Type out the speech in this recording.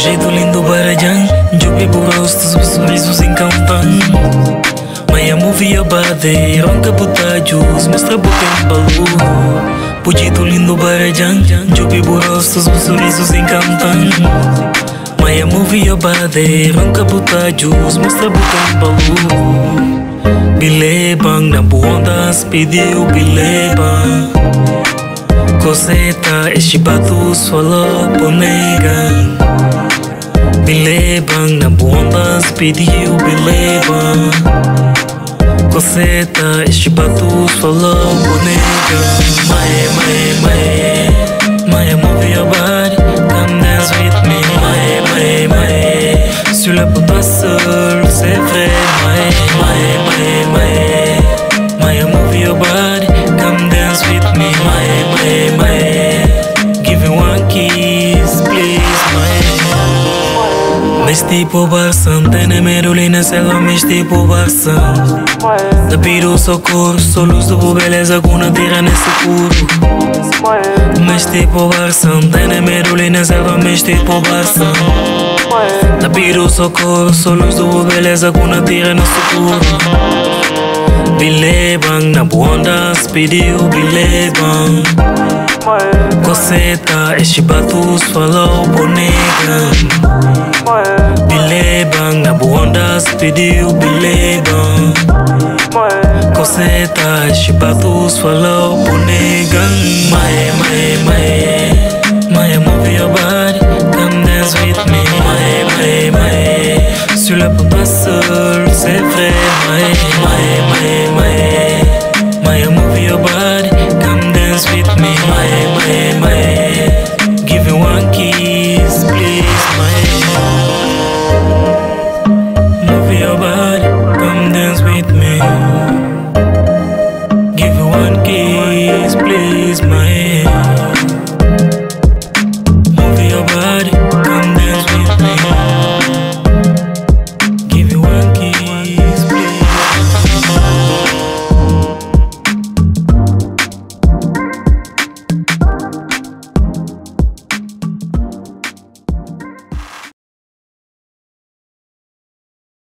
jeito lindo barajão, Jubi rostos, os sorrisos encantam. Maya move your body, ronca botajos, mostra a boca em balu. Pujito lindo barajão, Jubi rostos, os sorrisos encantam. Maya move your body, ronca botajos, mostra a boca em balu. Bilebang na buondas, pediu bilebang. Coseta, este bato falou ponega. Bilebang na bombas pediu bilebang Coseta, este batus falou bonega. Mae, mae, mae Mae, move your body. Come dance with me. Mae, mae, mae Sur la seul, c'est vrai. Mae, mae, mae, mae mas tipo Barça, tem na Merolina, selva, mas tipo Barça Da piro socorro, só luz do beleza, guna tira nesse curo Mas tipo Barça, tem na Merolina, selva, mas tipo Barça Da piro socorro, só luz do beleza, guna tira nesse curo Bilebang, na buondas, pediu bilebang Coseta, este batus falou bonega studio bilegan Coseta și patus falau bunegan Mai, mai, mai Mai move your body, come dance with me Mai, mai, mai Sur la papa seul, c'est vrai Mai, mai, mai is mine.